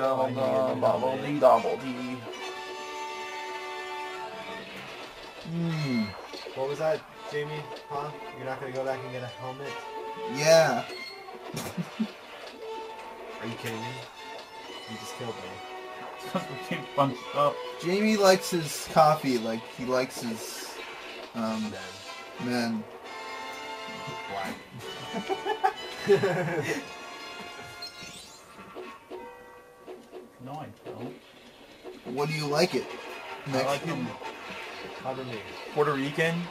double dum, bubble dee, double dee. Hmm. What was that, Jamie? Huh? You're not gonna go back and get a helmet? Yeah. Are you kidding me? You just killed me. Keep bunched up. Jamie likes his coffee like he likes his um Then. men. Why? No, I don't. What do you like it? I like Mexican? them Cover me. Puerto Rican.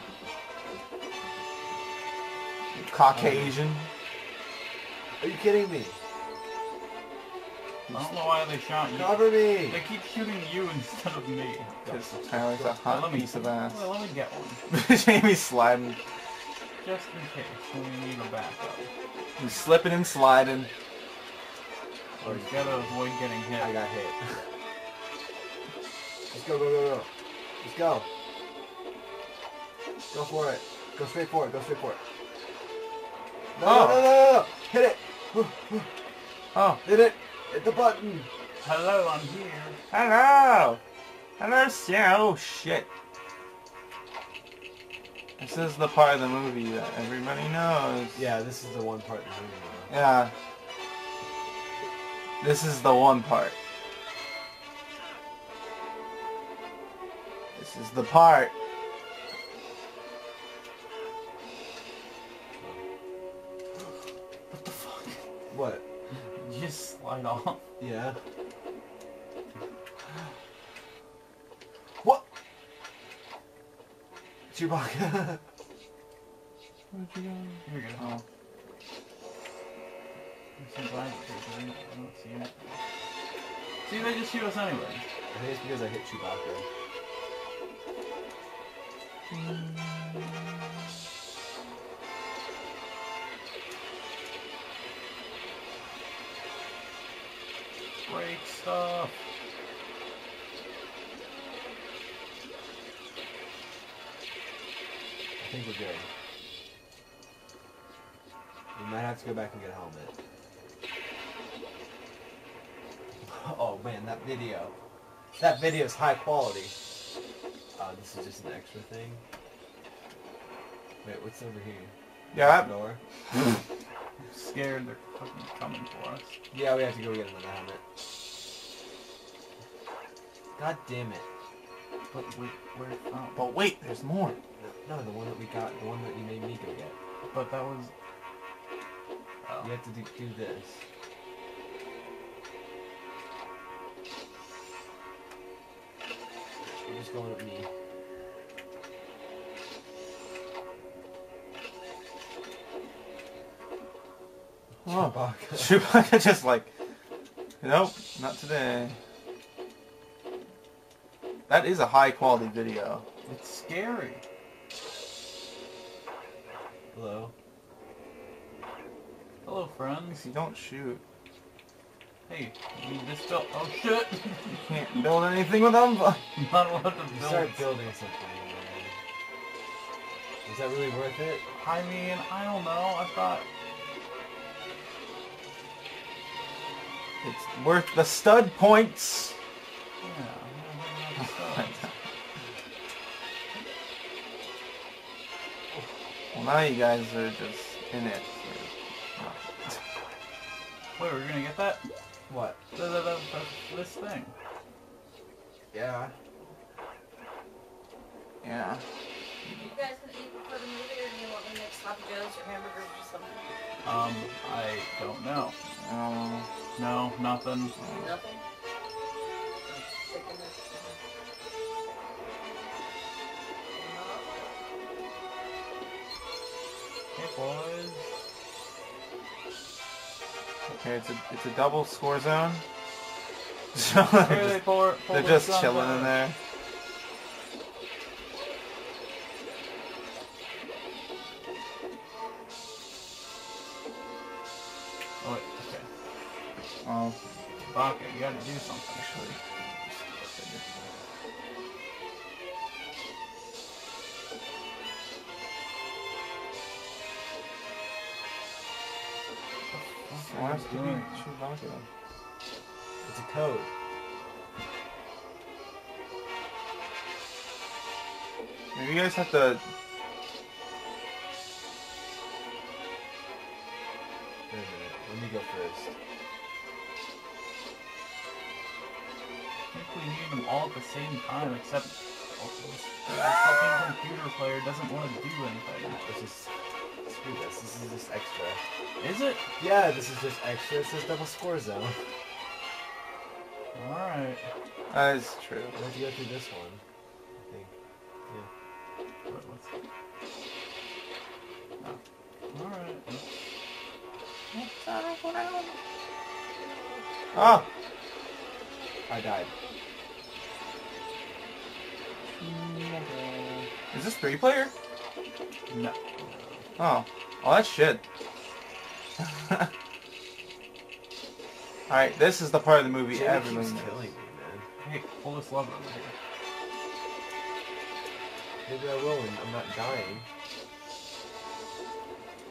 Caucasian. Are you kidding me? I don't know why they shot you. Cover me! They keep shooting you instead of me. Because Tyler's a Well, hot let me, piece of ass. Well, let me get one. Jamie's sliding. Just in case when we need a backup. He's slipping and sliding. Or you gotta avoid getting hit. I got hit. Just go, go, go, go. Just go. Go for it. Go straight for it. Go straight for it. No, Oh. no, no, no, no. Hit it. Oh, Hit it. Hit the button. Hello, I'm here. hello! Hello, Sarah. Oh, shit. This is the part of the movie that everybody knows. Yeah, this is the one part of the movie. though. Yeah. This is the one part. This is the part. What the fuck? What? You just slide off. Yeah. What? Chewbacca. Where'd you go? You're good. Oh. I'm so glad because I I don't see it. See, they just shoot us anyway. I think it's because I hit Chewbacca. Break stuff. I think we're good. We might have to go back and get a helmet. Oh man, that video. That video is high quality. Oh, this is just an extra thing. Wait, what's over here? Yeah, Door. I'm scared they're fucking coming for us. Yeah, we have to go get another helmet. God damn it. But we, we're, oh, but wait, there's more. No, the one that we got, the one that you made me go get. but that was. Oh. You have to do, do this. Just going with me. Oh. Chewbacca. Chewbacca just like, nope, not today. That is a high quality video. It's scary. Hello. Hello, friends. If you don't shoot, Hey, you need this built. Oh shit! you can't build anything with them. I'm not allowed to You build. start building something. man. Is that really worth it? I mean, I don't know. I thought. It's worth the stud points. Yeah. I don't know about stuff. well, now you guys are just in it. Wait, we're gonna get that? What? The, the, the, the, this thing. Yeah. Yeah. You guys gonna eat before the movie, or do you want me to make sloppy joes or hamburgers or something? Um, I don't know. Um, No, nothing. Nothing. Okay, it's a it's a double score zone. So they're they just, pour, pull they're just chilling down. in uh, there. Oh, wait, okay. Oh, Baka, you gotta do something. actually. Why has to be Chewbacca? It's a code. Maybe you guys have to. Wait a minute. Let me go first. I think we need them all at the same time, except also this fucking computer player doesn't want to do anything. Let's just screw this. This is just extra. Is it? Yeah, this is just extra. It says double score zone. Alright. That is true. We have to go through this one. I think. What- what's- Oh. Alright. Ah! I died. Is this three player? No. Oh. Oh, that's shit. Alright, this is the part of the movie Jimmy everyone keeps knows. killing me, man. Hey, pull this lever over here. Maybe I will and I'm not dying.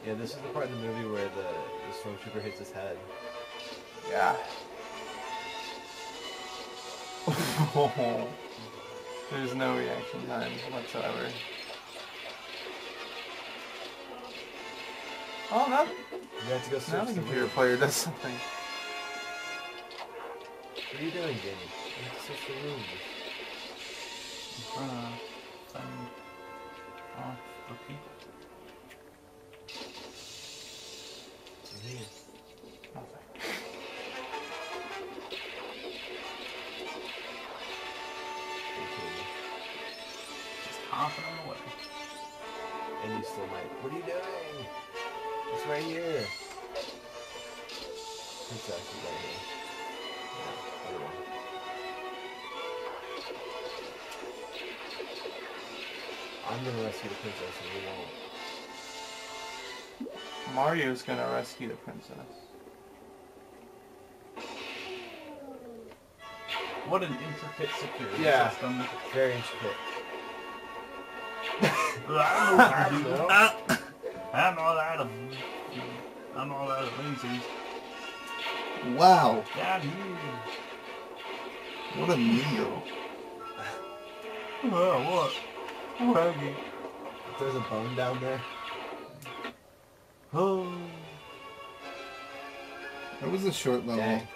Yeah, this is the part of the movie where the, the stormtrooper hits his head. Yeah. There's no reaction time whatsoever. Oh, now, You have to go now search the the computer room. player does something. What are you doing, Jamie? You have to search the room. I'm trying to send off the people. In here. Okay. Just hopping away. And you still might. What are you doing? It's right here. Princess is right here. Yeah, other one. I'm gonna rescue the princess and you won't. Mario's gonna rescue the princess. What an intricate security Yeah. system. Very intricate. I know how to do that. I know how to. I know lasers. Wow, Yeah, dude. what a meal. Oh, what? Waggy. There's a bone down there. Oh. That was a short level. Dang.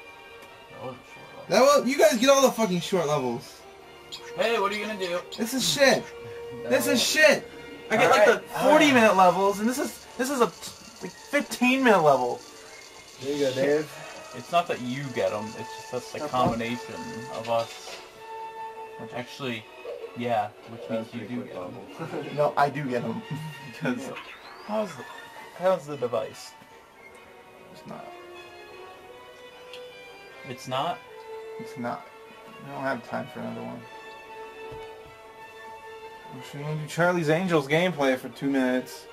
That was a short That was, you guys get all the fucking short levels. Hey, what are you gonna do? This is shit. This is shit. I get like Alright, the 40 alright. minute levels, and this is this is a like 15 minute level. There you go, Dave. It's not that you get them, it's just that's the Okay. combination of us. Actually, yeah, which means you do get them. No, I do get them because How's the, how's the device? it's not. It's not? It's not. I don't have time for another one. I'm gonna do Charlie's Angels gameplay for two minutes.